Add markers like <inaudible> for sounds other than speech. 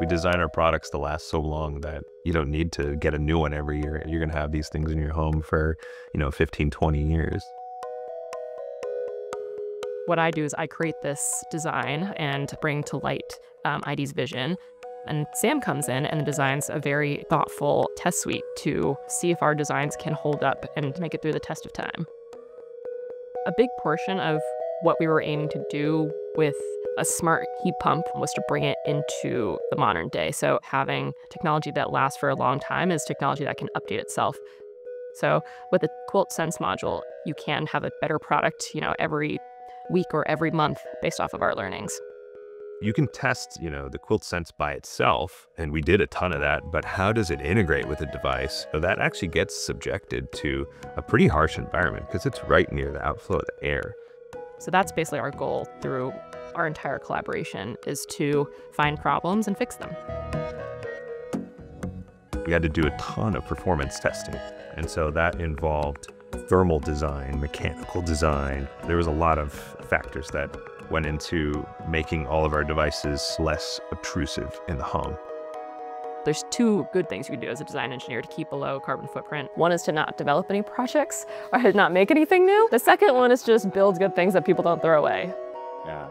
We design our products to last so long that you don't need to get a new one every year. You're going to have these things in your home for, you know, 15, 20 years. What I do is I create this design and bring to light um, ID's vision. And Sam comes in and designs a very thoughtful test suite to see if our designs can hold up and make it through the test of time. A big portion of what we were aiming to do with a smart heat pump was to bring it into the modern day. So having technology that lasts for a long time is technology that can update itself. So with the Quilt Sense module, you can have a better product, you know, every week or every month based off of our learnings. You can test, you know, the Quilt Sense by itself, and we did a ton of that, but how does it integrate with a device? So that actually gets subjected to a pretty harsh environment because it's right near the outflow of the air. So that's basically our goal through our entire collaboration is to find problems and fix them. We had to do a ton of performance testing. And so that involved thermal design, mechanical design. There was a lot of factors that went into making all of our devices less obtrusive in the home. There's two good things you can do as a design engineer to keep a low carbon footprint. One is to not develop any projects or <laughs> not make anything new. The second one is just build good things that people don't throw away. Yeah.